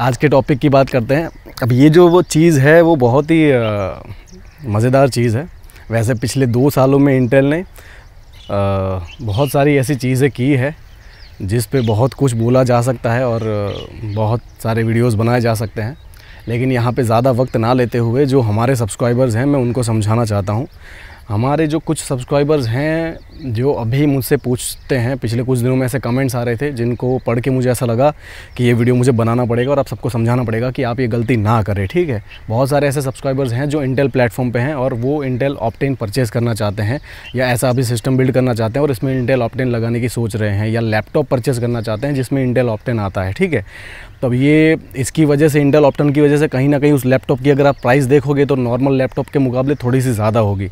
आज के टॉपिक की बात करते हैं। अब ये जो वो चीज़ है वो बहुत ही मज़ेदार चीज़ है। वैसे पिछले दो सालों में इंटेल ने आ, बहुत सारी ऐसी चीज़ें की है जिस पे बहुत कुछ बोला जा सकता है और बहुत सारे वीडियोस बनाए जा सकते हैं। लेकिन यहाँ पे ज़्यादा वक्त ना लेते हुए जो हमारे सब्सक्राइबर्स हैं मैं उनको समझाना चाहता हूँ। हमारे जो कुछ सब्सक्राइबर्स हैं, जो अभी मुझसे पूछते हैं, पिछले कुछ दिनों में ऐसे कमेंट्स आ रहे थे, जिनको पढ़ के मुझे ऐसा लगा कि ये वीडियो मुझे बनाना पड़ेगा और आप सबको समझाना पड़ेगा कि आप ये गलती ना करें, ठीक है? बहुत सारे ऐसे सब्सक्राइबर्स हैं जो इंटेल प्लेटफॉर्म पे हैं और वो इंटेल ऑप्टेन परचेज़ करना चाहते हैं या ऐसा अभी सिस्टम बिल्ड करना चाहते हैं और इसमें इंटेल ऑप्टेन लगाने की सोच रहे हैं या लैपटॉप परचेज़ करना चाहते हैं जिसमें इंटेल ऑप्टेन आता है, ठीक है? तो ये इसकी वजह से इंटेल ऑप्टन की वजह से कहीं ना कहीं उस लैपटॉप की अगर आप प्राइस देखोगे तो नॉर्मल लैपटॉप के मुकाबले थोड़ी सी ज़्यादा होगी।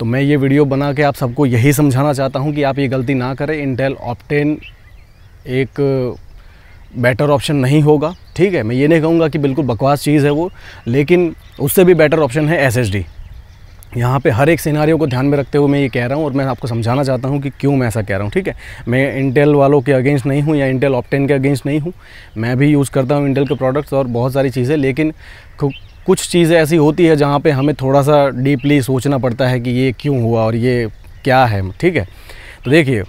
तो मैं ये वीडियो बना के आप सबको यही समझाना चाहता हूँ कि आप ये गलती ना करें। इंटेल ऑप्टेन एक बेटर ऑप्शन नहीं होगा। ठीक है, मैं ये नहीं कहूँगा कि बिल्कुल बकवास चीज़ है वो, लेकिन उससे भी बेटर ऑप्शन है एस एस डी यहाँ पे हर एक सिनारियों को ध्यान में रखते हुए मैं ये कह रहा हूँ और मैं आपको समझाना चाहता हूँ कि क्यों मैं ऐसा कह रहा हूँ। ठीक है, मैं इंटेल वालों के अगेंस्ट नहीं हूँ या इंटेल ऑप्टेन के अगेंस्ट नहीं हूँ। मैं भी यूज़ करता हूँ इंटेल के प्रोडक्ट्स और बहुत सारी चीज़ें, लेकिन कुछ चीज़ें ऐसी होती है जहाँ पे हमें थोड़ा सा डीपली सोचना पड़ता है कि ये क्यों हुआ और ये क्या है, ठीक है? तो देखिए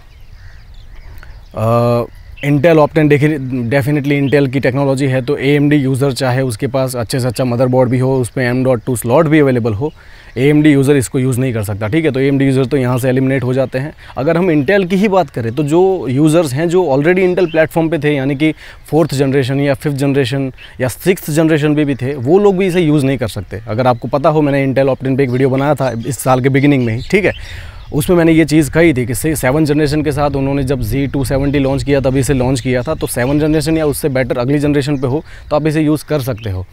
इंटेल ऑप्टन डेफिनेटली इंटेल की टेक्नोलॉजी है तो ए यूज़र चाहे उसके पास अच्छे से अच्छा मदरबोर्ड भी हो उस पर एम डॉट टू स्लॉट भी अवेलेबल हो ए यूज़र इसको यूज़ नहीं कर सकता, ठीक है? तो ए यूज़र तो यहाँ से एलिमिनेट हो जाते हैं। अगर हम इंटेल की ही बात करें तो जो यूज़र्स हैं, जो ऑलरेडी इंटेल प्लेटफॉर्म पे थे, यानी कि फोर्थ जनरेशन या फिफ्थ जनरेशन या सिक्स जनरेशन पे भी थे, वो लोग भी इसे यूज़ नहीं कर सकते। अगर आपको पता हो, मैंने इंटेल ऑप्टिन पर एक वीडियो बनाया था, इस साल के बिगिनिंग में ही, ठीक है? उसमें मैंने ये चीज़ कही थी कि सेवन जनरेशन के साथ उन्होंने जब जी टू सेवेंटी लॉन्च किया तभी इसे लॉन्च किया था। तो सेवन जनरेशन या उससे बेटर अगली जनरेशन पे हो तो आप इसे यूज़ कर सकते हो।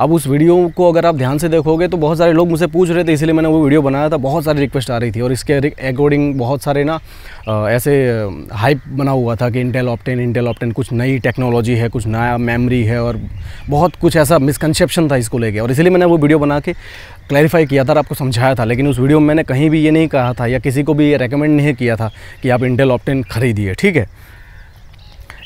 अब उस वीडियो को अगर आप ध्यान से देखोगे तो बहुत सारे लोग मुझसे पूछ रहे थे, इसलिए मैंने वो वीडियो बनाया था। बहुत सारी रिक्वेस्ट आ रही थी और इसके अकॉर्डिंग बहुत सारे ना ऐसे हाइप बना हुआ था कि इंटेल ऑप्टेन इंटेल ऑप्टेन कुछ नई टेक्नोलॉजी है, कुछ नया मेमरी है और बहुत कुछ ऐसा मिसकनसेप्शन था इसको लेके। और इसलिए मैंने वो वीडियो बना के क्लैरिफाई किया था और आपको समझाया था। लेकिन उस वीडियो में मैंने कहीं भी ये नहीं कहा था या किसी को भी ये रेकमेंड नहीं किया था कि आप इंटेल ऑप्टेन खरीदिए, ठीक है?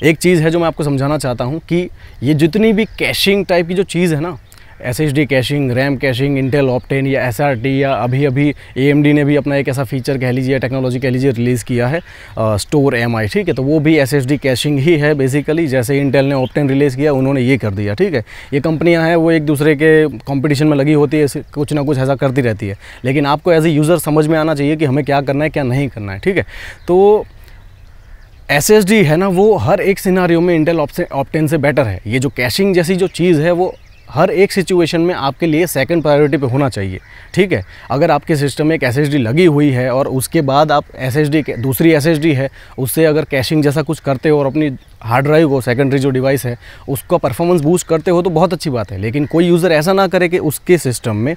एक चीज़ है जो मैं आपको समझाना चाहता हूँ कि ये जितनी भी कैशिंग टाइप की जो चीज़ है ना S H D caching RAM caching Intel Optane या एस आर टी या अभी अभी ए ने भी अपना एक ऐसा फीचर कह लीजिए टेक्नोलॉजी कह लीजिए रिलीज़ किया है स्टोर एम आई ठीक है? तो वो भी एस एच डी कैशिंग ही है बेसिकली जैसे इंटेल ने ऑप्टेन रिलीज़ किया, उन्होंने ये कर दिया, ठीक है? ये कंपनियाँ हैं, वो एक दूसरे के कॉम्पिटिशन में लगी होती है कुछ ना कुछ ऐसा करती रहती है। लेकिन आपको एज ए यूज़र समझ में आना चाहिए कि हमें क्या करना है, क्या नहीं करना है, ठीक है? तो एस एस डी है ना, वो हर एक सिनारियों में इंटेल ऑप्टेन से बेटर है। ये जो कैशिंग जैसी जो चीज़ है, वो हर एक सिचुएशन में आपके लिए सेकंड प्रायोरिटी पे होना चाहिए, ठीक है? अगर आपके सिस्टम में एक एस लगी हुई है और उसके बाद आप एस दूसरी एस है, उससे अगर कैशिंग जैसा कुछ करते हो और अपनी हार्ड ड्राइव को सेकेंडरी जो डिवाइस है, उसका परफॉर्मेंस बूस्ट करते हो तो बहुत अच्छी बात है। लेकिन कोई यूज़र ऐसा ना करे कि उसके सिस्टम में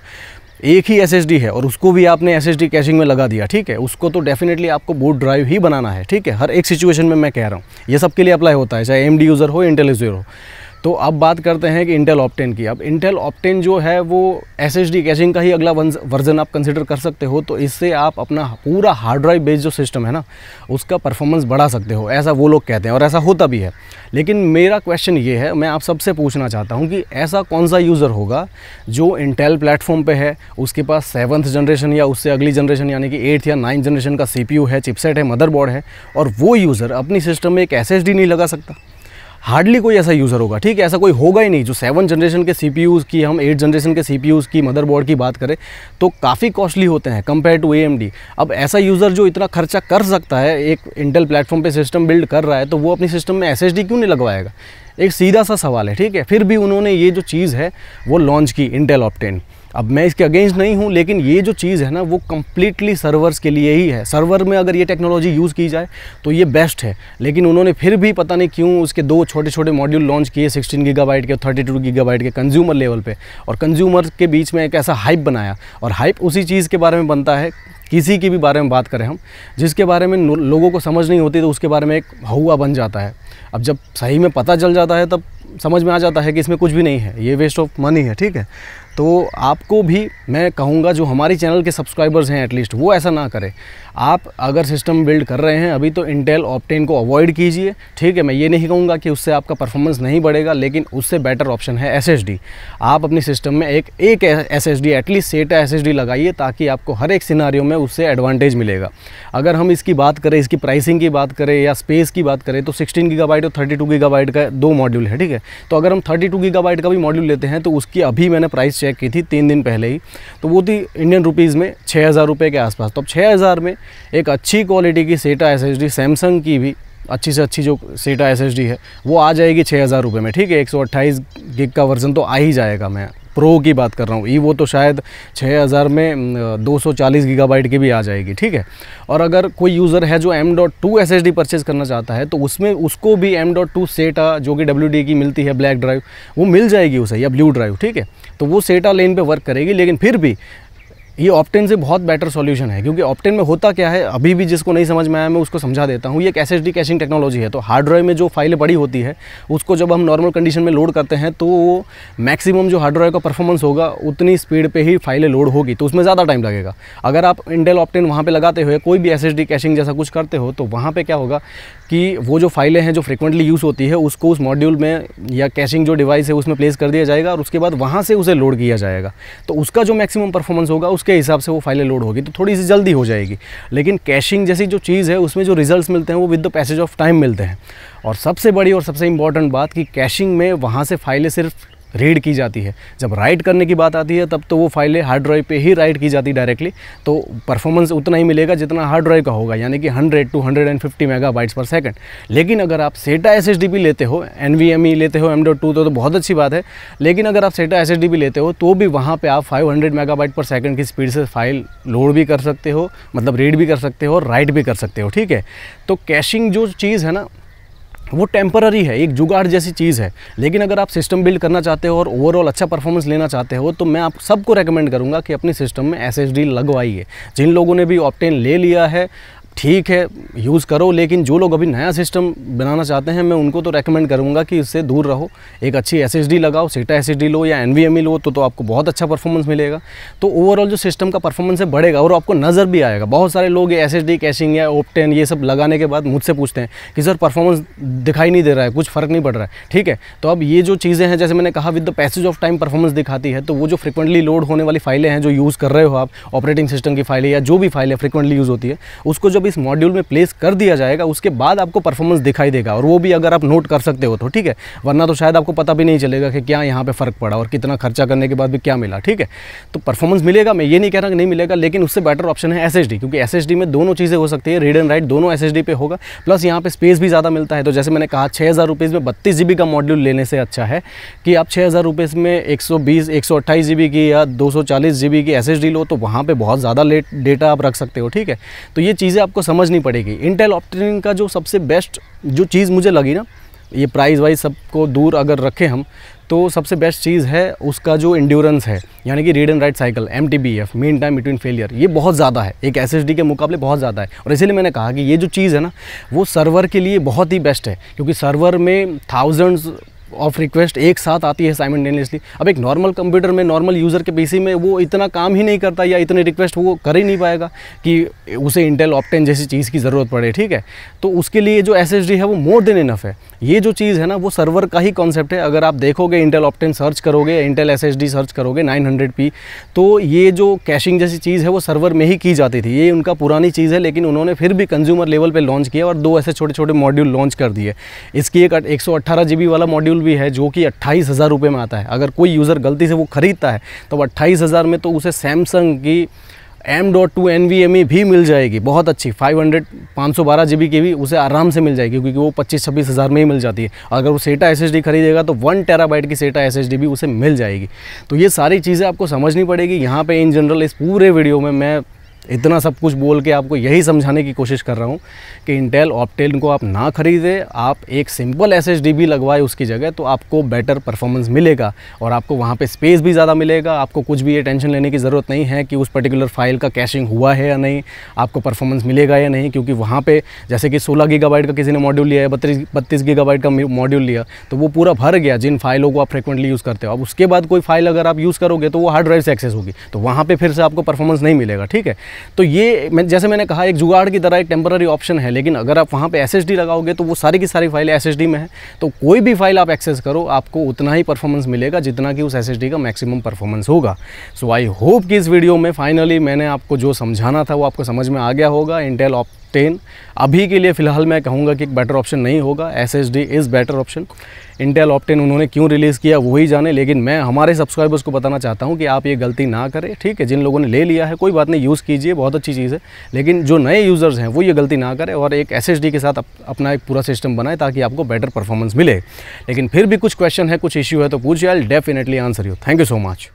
एक ही एस है और उसको भी आपने एस कैशिंग में लगा दिया, ठीक है? उसको तो डेफिनेटली आपको बूट ड्राइव ही बनाना है, ठीक है? हर एक सिचुएशन में मैं कह रहा हूँ। ये सब के लिए अप्लाई होता है, चाहे एमडी यूज़र हो इंटेल यूज़र हो। तो अब बात करते हैं कि इंटेल ऑप्टेन की। अब इंटेल ऑप्टेन जो है, वो एस एच डी कैशिंग का ही अगला वर्जन आप कंसिडर कर सकते हो तो इससे आप अपना पूरा हार्ड ड्राइव बेस्ड जो सिस्टम है ना, उसका परफॉर्मेंस बढ़ा सकते हो, ऐसा वो लोग कहते हैं, और ऐसा होता भी है। लेकिन मेरा क्वेश्चन ये है, मैं आप सबसे पूछना चाहता हूँ कि ऐसा कौन सा यूज़र होगा जो इंटेल प्लेटफॉर्म पर है, उसके पास सेवन्थ जनरेशन या उससे अगली जनरेशन यानी कि एट्थ या नाइन्थ जनरेशन का सीपीयू है चिपसेट है मदरबोर्ड है, और वो यूज़र अपनी सिस्टम में एक एस नहीं लगा सकता? हार्डली कोई ऐसा यूज़र होगा, ठीक है? ऐसा कोई होगा ही नहीं जो सेवन जनरेशन के सी की, हम एट जनरेशन के सी की मदरबोर्ड की बात करें तो काफ़ी कॉस्टली होते हैं कंपेयर टू ए अब ऐसा यूज़र जो इतना खर्चा कर सकता है, एक इंटेल प्लेटफॉर्म पर सिस्टम बिल्ड कर रहा है तो वो अपनी सिस्टम में एस क्यों नहीं लगवाएगा? एक सीधा सा सवाल है, ठीक है? फिर भी उन्होंने ये जो चीज़ है, वो लॉन्च की इंटेल ऑप्टेन अब मैं इसके अगेंस्ट नहीं हूँ, लेकिन ये जो चीज़ है ना, वो कम्प्लीटली सर्वर्स के लिए ही है। सर्वर में अगर ये टेक्नोलॉजी यूज़ की जाए तो ये बेस्ट है। लेकिन उन्होंने फिर भी पता नहीं क्यों उसके दो छोटे छोटे मॉड्यूल लॉन्च किए सिक्सटीन गीगाबाइट के थर्टी टू गीगाबाइट के कंज्यूमर लेवल पर और कंज्यूमर के बीच में एक ऐसा हाइप बनाया। और हाइप उसी चीज़ के बारे में बनता है, किसी की भी बारे में बात करें हम, जिसके बारे में लोगों को समझ नहीं होती तो उसके बारे में एक हवा बन जाता है। अब जब सही में पता चल जाता है, तब समझ में आ जाता है कि इसमें कुछ भी नहीं है। ये वेस्ट ऑफ़ मनी है, ठीक है? तो आपको भी मैं कहूँगा जो हमारी चैनल के सब्सक्राइबर्स हैं एटलीस्ट वो ऐसा ना करें। आप अगर सिस्टम बिल्ड कर रहे हैं, अभी तो इंटेल ऑप्टेन को अवॉइड कीजिए। ठीक है, मैं ये नहीं कहूँगा कि उससे आपका परफॉर्मेंस नहीं बढ़ेगा, लेकिन उससे बेटर ऑप्शन है एस आप अपनी सिस्टम में एक एक S S D at least SATA S लगाइए, ताकि आपको हर एक सिनारियों में उससे एडवांटेज मिलेगा। अगर हम इसकी बात करें, इसकी प्राइसिंग की बात करें, या स्पेस की बात करें तो सिक्सटीन गीगाबाइट और थर्टी टू गीगाबाइट का दो मॉड्यूल है, ठीक है? तो अगर हम थर्टी टू गीगाबाइट का भी मॉड्यूल लेते हैं तो उसकी अभी मैंने प्राइस चेक की थी तीन दिन पहले ही तो वो थी इंडियन रुपीज़ में छः हज़ार रुपये के आसपास। तो अब छः हज़ार में एक अच्छी क्वालिटी की सेटा एस एच डी सैमसंग की भी अच्छी से अच्छी जो सेटा एस एच डी है, वो आ जाएगी छः हज़ार रुपये में। ठीक है, एक सौ अट्ठाईस गिग का वर्जन तो आ ही जाएगा, मैं प्रो की बात कर रहा हूँ। ई वो तो शायद 6000 में 240 गीगाबाइट की भी आ जाएगी, ठीक है? और अगर कोई यूज़र है जो M dot two S D purchase करना चाहता है तो उसमें उसको भी एम डॉट टू सेटा जो कि डब्ल्यू डी की मिलती है ब्लैक ड्राइव वो मिल जाएगी उसे, या ब्लू ड्राइव ठीक है? तो वो सेटा लेन पर वर्क करेगी, लेकिन फिर भी ये ऑप्टेन से बहुत बेटर सॉल्यूशन है, क्योंकि ऑप्टेन में होता क्या है, अभी भी जिसको नहीं समझ में आया, मैं उसको समझा देता हूँ। ये एक एस कैशिंग टेक्नोलॉजी है तो हार्ड ड्राइव में जो फाइलें बड़ी होती है, उसको जब हम नॉर्मल कंडीशन में लोड करते हैं तो वो मैक्सिमम जो हार्ड ड्राइव का परफॉर्मेंस होगा, उतनी स्पीड पर ही फाइलें लोड होगी तो उसमें ज़्यादा टाइम लगेगा। अगर आप इंडेल ऑप्टेन वहाँ पर लगाते हुए कोई भी एस कैशिंग जैसा कुछ करते हो तो वहाँ पर क्या होगा कि वो जो फाइलें हैं, जो फ्रिक्वेंटली यूज़ होती है, उसको उस मॉड्यूल में या कैशिंग जो डिवाइस है, उसमें प्लेस कर दिया जाएगा, और उसके बाद वहाँ से उसे लोड किया जाएगा। तो उसका जो मैक्सिमम परफॉर्मेंस होगा उसके हिसाब से वो फाइलें लोड होगी तो थोड़ी सी जल्दी हो जाएगी। लेकिन कैशिंग जैसी जो चीज़ है, उसमें जो रिज़ल्ट मिलते हैं, वो with the passage of time मिलते हैं। और सबसे बड़ी और सबसे इंपॉर्टेंट बात कि कैशिंग में वहाँ से फाइलें सिर्फ़ रीड की जाती है। जब राइट करने की बात आती है तब तो वो फाइलें हार्ड ड्राइव पे ही राइट की जाती डायरेक्टली तो परफॉर्मेंस उतना ही मिलेगा जितना हार्ड ड्राइव का होगा यानी कि 100 टू 150 मेगाबाइट्स पर सेकंड लेकिन अगर आप सेटा एस लेते हो एनवीएमई लेते हो एम तो, तो बहुत अच्छी बात है। लेकिन अगर आप सेटा एस लेते हो तो भी वहाँ पर आप फाइव मेगाबाइट पर सेकेंड की स्पीड से फ़ाइल लोड भी कर सकते हो मतलब रीड भी कर सकते हो और राइट भी कर सकते हो ठीक है? तो कैशिंग जो चीज़ है ना वो टेम्पररी है, एक जुगाड़ जैसी चीज़ है। लेकिन अगर आप सिस्टम बिल्ड करना चाहते हो और ओवरऑल अच्छा परफॉर्मेंस लेना चाहते हो तो मैं आप सबको रेकमेंड करूँगा कि अपने सिस्टम में एसएसडी लगवाइए। जिन लोगों ने भी ऑप्टेन ले लिया है ठीक है यूज़ करो लेकिन जो लोग अभी नया सिस्टम बनाना चाहते हैं मैं उनको तो रेकमेंड करूँगा कि इससे दूर रहो। एक अच्छी एसएसडी लगाओ सेटा एसएसडी लो या एनवीएमई लो तो, तो आपको बहुत अच्छा परफॉर्मेंस मिलेगा। तो ओवरऑल जो सिस्टम का परफॉर्मेंस है बढ़ेगा और आपको नज़र भी आएगा। बहुत सारे लोग ये एस कैशिंग या ओपटेन ये सब लगाने के बाद मुझसे पूछते हैं कि सर परफॉर्मेंस दिखाई नहीं दे रहा है कुछ फ़र्क नहीं पड़ रहा है। ठीक है तो अब ये जो चीज़ें हैं जैसे मैंने कहा with the passage of time performance दिखाती है तो वो जो फ्रिक्वेंटली लोड होने वाली फाइलें हैं जो यूज़ कर रहे हो आप ऑपरेटिंग सिस्टम की फाइलें या जो भी फाइलें फ्रिक्वेंटली यूज़ होती है उसको जब इस मॉड्यूल में प्लेस कर दिया जाएगा, उसके बाद आपको परफॉर्मेंस दिखाई देगा और वो भी अगर आप नोट कर सकते हो तो ठीक है? वरना तो शायद आपको पता भी नहीं चलेगा कि क्या यहाँ पे फ़र्क पड़ा और कितना खर्चा करने के बाद भी क्या मिला, ठीक है? तो परफॉर्मेंस मिलेगा, मैं ये नहीं कह रहा कि नहीं मिलेगा, लेकिन उससे बेटर ऑप्शन है एसएसडी क्योंकि एसएसडी में दोनों चीज़ें हो सकती है रीड एंड राइट दोनों एस पे होगा प्लस यहाँ पर स्पेस भी ज़्यादा मिलता है। तो जैसे मैंने कहा छः हज़ार में बत्तीस जी का मॉड्यूल लेने से अच्छा है कि आप छः हज़ार में एक सौ बीस, एक सौ अट्ठाईस जी की या दो सौ चालीस की एसएसडी लो तो वहाँ पर बहुत ज़्यादा लेट डेटा आप रख सकते हो, ठीक है? तो ये चीज़ें आपको समझनी पड़ेगी। इंटेल ऑप्टेन का जो सबसे बेस्ट जो चीज़ मुझे लगी ना, ये प्राइस वाइज सबको दूर अगर रखें हम तो सबसे बेस्ट चीज़ है उसका जो इंड्योरेंस है, यानी कि read and write cycle M T B F mean time between failure ये बहुत ज़्यादा है। एक एस एस डी के मुकाबले बहुत ज़्यादा है। और इसीलिए मैंने कहा कि ये जो चीज़ है ना, वो सर्वर के लिए बहुत ही बेस्ट है, क्योंकि सर्वर में थाउजेंड्स ऑफ़ रिक्वेस्ट एक साथ आती है साइमल्टेनियसली अब एक नॉर्मल कंप्यूटर में नॉर्मल यूज़र के पीसी में वो इतना काम ही नहीं करता या इतने रिक्वेस्ट वो कर ही नहीं पाएगा कि उसे इंटेल ऑप्टेन जैसी चीज़ की ज़रूरत पड़े, ठीक है? तो उसके लिए जो एस है वो मोर देन इनफ है। ये जो चीज़ है ना, वो सर्वर का ही कॉन्सेप्ट है। अगर आप देखोगे इंटेल ऑप्टेन सर्च करोगे इंटेल एसएसडी सर्च करोगे नाइन तो ये जो कैशिंग जैसी चीज़ है वो सर्वर में ही की जाती थी। ये उनका पुरानी चीज़ है, लेकिन उन्होंने फिर भी कंज्यूमर लेवल पर लॉन्च किया और दो ऐसे छोटे छोटे मॉड्यूल लॉन्च कर दिए। इसकी एक एक वाला मॉड्यूल भी है जो कि अट्ठाईस हज़ार रुपये में आता है। अगर कोई यूज़र गलती से वो ख़रीदता है तो अट्ठाईस हज़ार में तो उसे सैमसंग की M dot two N V M E भी मिल जाएगी। बहुत अच्छी फाइव हंड्रेड पाँच सौ बारह जी बी की भी उसे आराम से मिल जाएगी, क्योंकि वो पच्चीस छब्बीस हज़ार में ही मिल जाती है। अगर वो सेटा एस एस डी खरीदेगा तो वन टेराबाइट की सेटा एस एस डी भी उसे मिल जाएगी। तो ये सारी चीज़ें आपको समझनी पड़ेगी। यहाँ पे इन जनरल इस पूरे वीडियो में मैं इतना सब कुछ बोल के आपको यही समझाने की कोशिश कर रहा हूँ कि इंटेल ऑप्टेन को आप ना खरीदें, आप एक सिंपल एस भी लगवाए उसकी जगह तो आपको बेटर परफॉर्मेंस मिलेगा और आपको वहाँ पे स्पेस भी ज़्यादा मिलेगा। आपको कुछ भी ये टेंशन लेने की ज़रूरत नहीं है कि उस पर्टिकुलर फ़ाइल का कैशिंग हुआ है या नहीं, आपको परफॉर्मेंस मिलेगा या नहीं, क्योंकि वहाँ पर जैसे कि सोलह गीगाबाइट का किसी ने मॉड्यूल लिया है बत्तीस बत्तीस गीगाबाइट का मॉड्यूल लिया तो वो पूरा भर गया जिन फाइलों को आप फ्रिक्वेंटली यूज़ करते हो। अब उसके बाद कोई फ़ाइल अगर आप यूज़ करोगे तो वो हार्ड ड्राइव से एक्सेस होगी तो वहाँ पर फिर से आपको परफॉर्मेंस नहीं मिलेगा, ठीक है? तो ये मैं जैसे मैंने कहा, एक जुगाड़ की तरह एक टेम्पररी ऑप्शन है, लेकिन अगर आप वहाँ पर एस लगाओगे तो वो सारी की सारी फ़ाइल एस में है। तो कोई भी फ़ाइल आप एक्सेस करो, आपको उतना ही परफॉर्मेंस मिलेगा जितना कि उस एसएसडी का मैक्सिमम परफॉर्मेंस होगा। सो आई होप कि इस वीडियो में फाइनली मैंने आपको जो समझाना था वो आपको समझ में आ गया होगा। इंटेल ऑप टेन अभी के लिए फ़िलहाल मैं कहूँगा कि एक बेटर ऑप्शन नहीं होगा. S S D is better option Intel Optane उन्होंने क्यों रिलीज़ किया वही जाने लेकिन मैं हमारे सब्सक्राइबर्स को बताना चाहता हूँ कि आप ये गलती ना करें. ठीक है जिन लोगों ने ले लिया है कोई बात नहीं यूज़ कीजिए बहुत अच्छी चीज़ है. लेकिन जो नए यूज़र्स हैं वो ये गलती ना करें और एक एसएसडी के साथ अप, अपना एक पूरा सिस्टम बनाए ताकि आपको बेटर परफॉर्मेंस मिले. लेकिन फिर भी कुछ क्वेश्चन है कुछ इश्यू है तो पूछिए I definitely answer you thank you so much